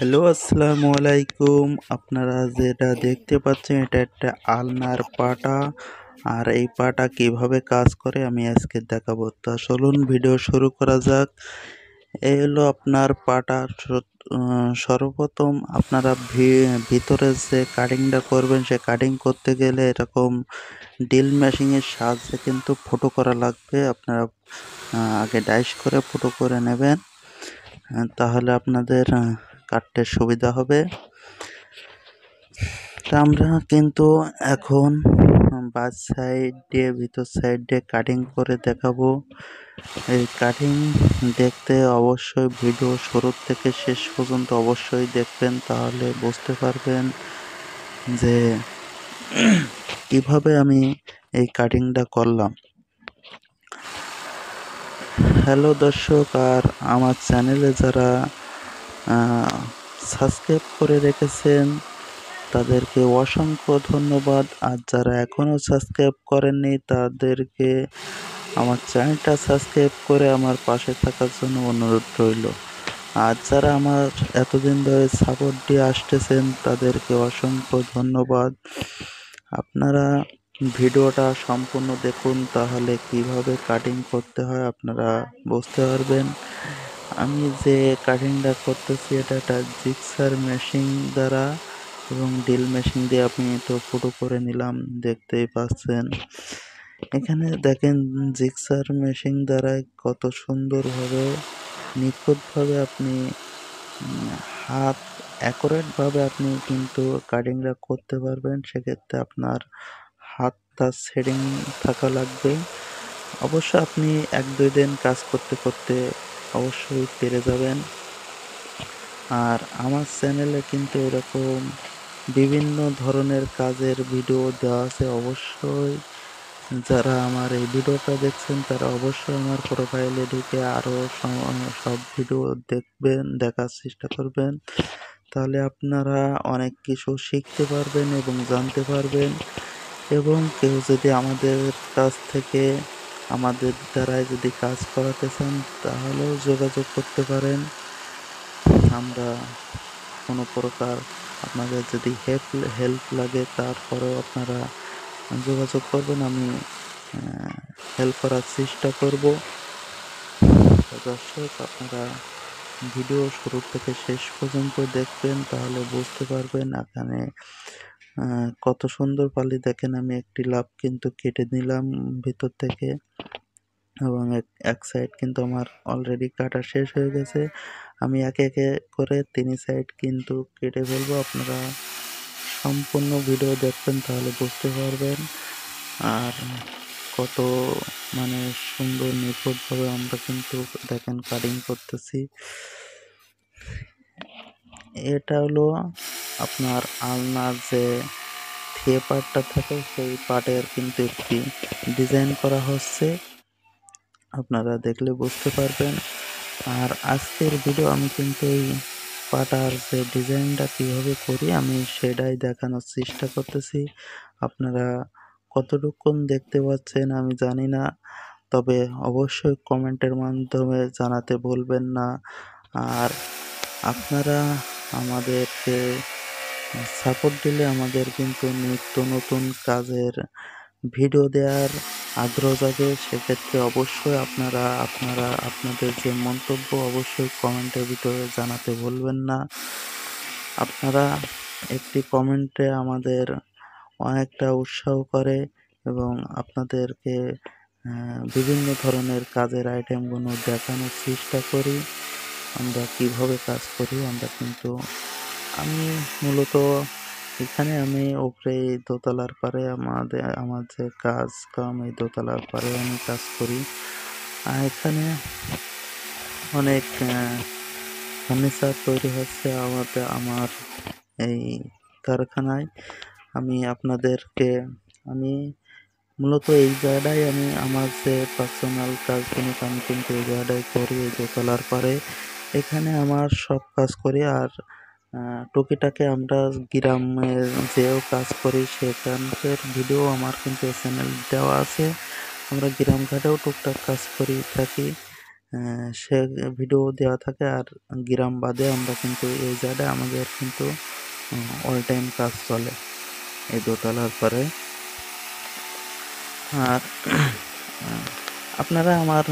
Hello, আসসালামু আলাইকুম। আপনারা যেটা দেখতে পাচ্ছেন, এটা একটা আলনার পাটা। আর এই পাটা কীভাবে কাজ করে, আমি আজকে দেখাবো। তা চলুন, ভিডিও শুরু করা যাক। এই হলো আপনার পাটা। সর্বপ্রথম আপনারা ভিতরে যে কাটিংটা করবেন, সে কাটিং করতে গেলে এরকম ড্রিল মেশিনের সাহায্যে কিন্তু ফুটো করা লাগবে। আপনারা আগে ডাইস করে ফুটো করে নেবেন। তাহলে আপনাদের কাটতে সুবিধা হবে। তা আমরা কিন্তু এখন বাস সাইড দিয়ে, ভিতর সাইড দিয়ে কাটিং করে দেখাবো। এই কাটিং দেখতে অবশ্যই ভিডিও শুরু থেকে শেষ পর্যন্ত অবশ্যই দেখবেন, তাহলে বুঝতে পারবেন যে কীভাবে আমি এই কাটিংটা করলাম। হ্যালো দর্শক, আর আমার চ্যানেলে যারা সাবস্ক্রাইব করে রেখেছেন। তাদেরকে অসংখ্য ধন্যবাদ। আর যারা এখনও সাবস্ক্রাইব করেননি, তাদেরকে আমার চ্যানেলটা সাবস্ক্রাইব করে আমার পাশে থাকার জন্য অনুরোধ রইল। আর যারা আমার এতদিন ধরে সাপোর্ট দিয়ে আসতেছেন, তাদেরকে অসংখ্য ধন্যবাদ। আপনারা ভিডিওটা সম্পূর্ণ দেখুন, তাহলে কীভাবে কাটিং করতে হয় আপনারা বুঝতে পারবেন। আমি যে কাটিংটা করতেছি, এটা একটা জিক্সার মেশিন দ্বারা এবং ড্রিল মেশিন দিয়ে আপনি তো ফুটো করে নিলাম, দেখতেই পাচ্ছেন। এখানে দেখেন জিক্সার মেশিন দ্বারা কত সুন্দরভাবে, নিখুঁতভাবে আপনি হাত অ্যাকুরেটভাবে আপনি কিন্তু কাটিংটা করতে পারবেন। সেক্ষেত্রে আপনার হাতটা সেটিং থাকা লাগবে। অবশ্য আপনি এক দুই দিন কাজ করতে করতে অবশ্যই পেরে যাবেন। আর আমার চ্যানেলে কিন্তু এরকম বিভিন্ন ধরনের কাজের ভিডিও দেওয়া আছে। অবশ্যই যারা আমার এই ভিডিওটা দেখছেন, তারা অবশ্যই আমার প্রোফাইলে ঢুকে আরও সব ভিডিও দেখবেন, দেখার চেষ্টা করবেন। তাহলে আপনারা অনেক কিছু শিখতে পারবেন এবং জানতে পারবেন। এবং কেউ যদি আমাদের কাছ থেকে আমাদের দ্বারাই যদি কাজ করাতে চান, তাহলেও যোগাযোগ করতে পারেন। আমরা কোনো প্রকার আপনাদের যদি হেল্প হেল্প লাগে, তারপরেও আপনারা যোগাযোগ করবেন। আমি হেল্প করার চেষ্টা করব। দর্শক, আপনারা ভিডিও শুরু থেকে শেষ পর্যন্ত দেখবেন, তাহলে বুঝতে পারবেন এখানে কত সুন্দর পালি। দেখেন আমি একটি লাভ কিন্তু কেটে নিলাম ভিতর থেকে এবং এক- সাইড কিন্তু আমার অলরেডি কাটা শেষ হয়ে গেছে। আমি একে একে করে তিন সাইড কিন্তু কেটে ফেলব। আপনারা সম্পূর্ণ ভিডিও দেখবেন তাহলে বুঝতে পারবেন। আর কত মানে সুন্দর নিখুঁতভাবে আমরা কিন্তু দেখেন কাটিং করতেছি। এটা হলো আপনার আলনার যে থিয়ে পার্টটা থাকে, সেই পার্টের কিন্তু একটি ডিজাইন করা হচ্ছে। আপনারা দেখলে বুঝতে পারবেন। আর আজকের ভিডিও আমি কিন্তু এই পাটার যে ডিজাইনটা কীভাবে করি, আমি সেটাই দেখানোর চেষ্টা করতেছি। আপনারা কতটুকুন দেখতে পাচ্ছেন আমি জানি না, তবে অবশ্যই কমেন্টের মাধ্যমে জানাতে বলবেন না। আর আপনারা আমাদেরকে সাপোর্ট দিলে আমাদের কিন্তু নিত্য নতুন কাজের ভিডিও দেওয়ার আগ্রহ জাগে সেক্ষেত্রে অবশ্যই আপনারা আপনারা, আপনাদের যে মন্তব্য অবশ্যই কমেন্টের ভিতরে জানাতে ভুলবেন না। আপনারা একটি কমেন্টে আমাদের অনেকটা উৎসাহ করে এবং আপনাদেরকে বিভিন্ন ধরনের কাজের আইটেমগুলো দেখানোর চেষ্টা করি। আমরা কীভাবে কাজ করি, আমরা কিন্তু আমি মূলত এখানে আমি উপরে দোতলার পারে আমাদের, আমার যে কাজ কাম, এই দোতলার পারে আমি কাজ করি। আর এখানে অনেক ফার্নিচার তৈরি হচ্ছে আমাদের, আমার এই কারখানায়। আমি আপনাদেরকে, আমি মূলত এই জায়গায় আমি আমার যে পার্সোনাল কাজগুলো আমি কিন্তু এই জায়গায় করি, এই দোতলার পারে। এখানে আমার সব কাজ করি, আর টুকিটাকে আমরা গ্রামে যেও কাজ করি সেখানকার ভিডিও আমার কিন্তু চ্যানেল দেওয়া আছে। আমরা গ্রামঘাটেও টুকটাক কাজ করি, থাকি। সে ভিডিও দেওয়া থাকে আর গ্রাম বাদে আমরা কিন্তু এই জায়গায় আমাদের কিন্তু অল টাইম কাজ চলে এই দোতলার পরে। আর আপনারা আমার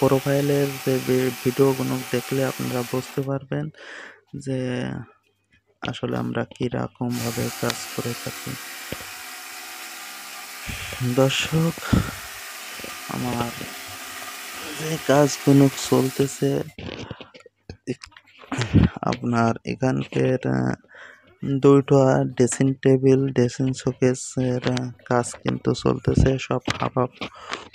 প্রোফাইলের যে ভিডিওগুলো দেখলে আপনারা বুঝতে পারবেন। যে আসলে আমরা কীরকমভাবে কাজ করে থাকি। দর্শক, আমার যে কাজগুলো চলতেছে, আপনার এখানকার দুইটা ড্রেসিং টেবিল ড্রেসিং শোকেসের কাজ কিন্তু চলতেছে। সব হাফ হাফ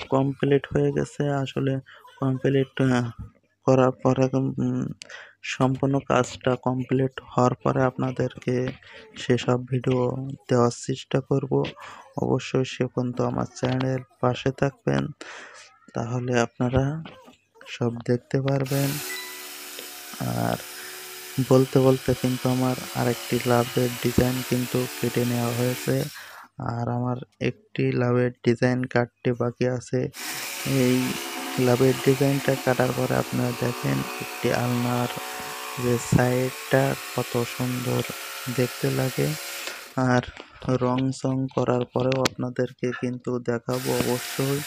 কমপ্লিট হয়ে গেছে। আসলে কমপ্লিট করার পরে সম্পূর্ণ কাজটা কমপ্লিট হওয়ার পরে আপনাদেরকে সেসব ভিডিও দেওয়ার চেষ্টা করব। অবশ্যই সে পর্যন্ত আমার চ্যানেল পাশে থাকবেন। তাহলে আপনারা সব দেখতে পারবেন। আর বলতে বলতে কিন্তু আমার আরেকটি লাভের ডিজাইন কিন্তু কেটে নেওয়া হয়েছে। আর আমার একটি লাভের ডিজাইন কাটতে বাকি আছে। এই লাভের ডিজাইনটা কাটার পরে আপনারা দেখেন, একটি আলনার যে সাইডটা কত সুন্দর দেখতে লাগে। আর রং সং করার পরেও আপনাদেরকে কিন্তু দেখাবো অবশ্যই।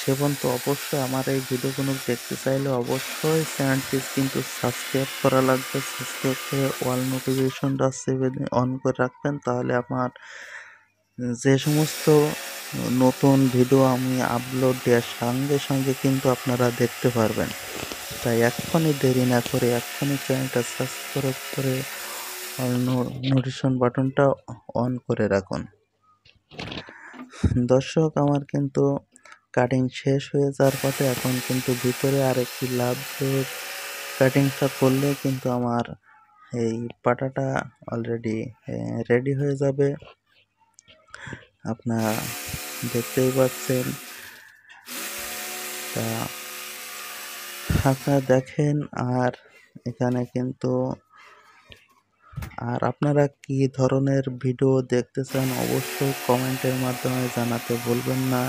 সে পর্যন্ত অবশ্যই আমার এই ভিডিওগুলো দেখতে চাইলে অবশ্যই চ্যানেলটি কিন্তু সাবস্ক্রাইব করা লাগবে। সাবস্ক্রাইব করে অল নোটিফিকেশনটা সেভে অন করে রাখবেন, তাহলে আমার যে সমস্ত নতুন ভিডিও আমি আপলোড দেওয়ার সঙ্গে সঙ্গে কিন্তু আপনারা দেখতে পারবেন। তাই এক্ষুনি দেরি না করে এক্ষুনি চ্যানেলটা সাবস্ক্রাইব করে অল নোটিফিকেশন বাটনটা অন করে রাখুন। দর্শক, আমার কিন্তু কাটিং শেষ হয়ে যাওয়ার পথে এখন কিন্তু ভিতরে আরেকটি লাভের কাটিংটা করলে কিন্তু আমার এই পাটাটা অলরেডি রেডি হয়ে যাবে। আপনারা দেখতেই পাচ্ছেন। তা আপনারা দেখেন আর এখানে কিন্তু আর আপনারা কি ধরনের ভিডিও দেখতে চান অবশ্যই কমেন্টের মাধ্যমে জানাতে ভুলবেন না।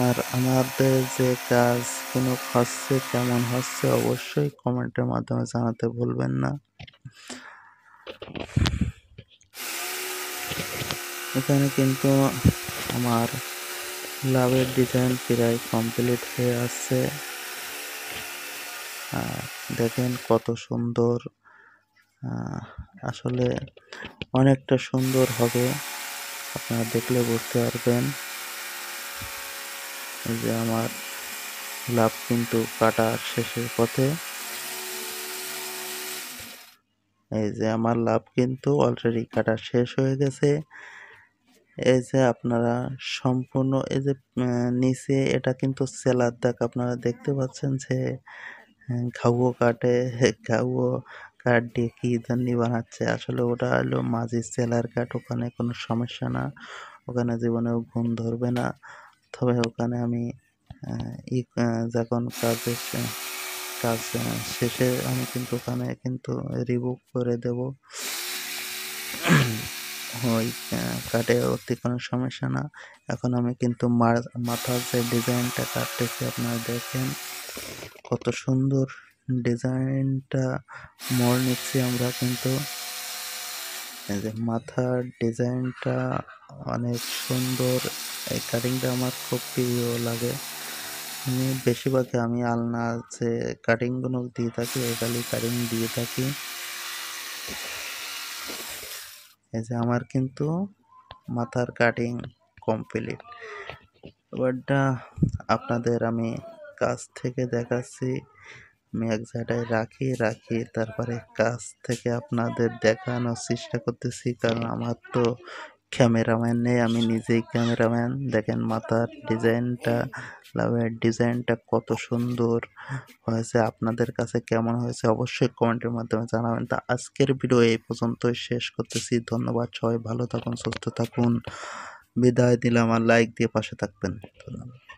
আর আমাদের যে কাজ কোনো হচ্ছে, কেমন হচ্ছে অবশ্যই কমেন্টের মাধ্যমে জানাতে ভুলবেন না। এখানে কিন্তু আমার লাভের ডিজাইন প্রায় কমপ্লিট হয়ে আসছে দেখেন কত সুন্দর। আসলে অনেকটা সুন্দর হবে। আপনারা দেখলে বুঝতে পারবেন। যে আমার লাভ কিন্তু কাটার শেষের পথে। এই যে আমার লাভ কিন্তু অলরেডি কাটা শেষ হয়ে গেছে। এই যে আপনারা সম্পূর্ণ এই যে নিচে এটা কিন্তু সেলার দাগ আপনারা দেখতে পাচ্ছেন যে ঘাউও কাটে, ঘাউও কাঠ দিয়ে কি জানি বানাচ্ছে। আসলে ওটা হলো মাঝি সেলার কাঠ, ওখানে কোনো সমস্যা না। ওখানে জীবনেও ঘুম ধরবে না। তবে ওখানে আমি ই যখন কাজের কাজ শেষে আমি কিন্তু ওখানে কিন্তু রিবুক করে দেব। ওই কাটে অতি কোনো সমস্যা না। এখন আমি কিন্তু মার- মাথার যে ডিজাইনটা কাটতেছি আপনারা দেখেন? কত সুন্দর ডিজাইনটা। মোড় নিচ্ছি আমরা কিন্তু। যে মাথার ডিজাইনটা অনেক সুন্দর। এই কাটিংটা আমার খুব প্রিয় লাগে। আমি বেশিরভাগই আমি আলনা যে কাটিংগুলো দিয়ে থাকি এগালি কাটিং দিয়ে থাকি। এই যে আমার কিন্তু মাথার কাটিং কমপ্লিট এবারটা আপনাদের আমি কাছ থেকে দেখাচ্ছি। আমি এক জায়গায় রাখি রাখি, তারপরে কাছ থেকে আপনাদের দেখানোর চেষ্টা করতেছি, কারণ আমার তো ক্যামেরাম্যান নেই, আমি নিজেই ক্যামেরাম্যান। দেখেন মাথার ডিজাইনটা, লাভের ডিজাইনটা কত সুন্দর হয়েছে, আপনাদের কাছে কেমন হয়েছে অবশ্যই কমেন্টের মাধ্যমে জানাবেন। তা আজকের ভিডিও এই পর্যন্ত শেষ করতেছি। ধন্যবাদ, সবাই ভালো থাকুন, সুস্থ থাকুন। বিদায় দিলাম আর লাইক দিয়ে পাশে থাকবেন। ধন্যবাদ।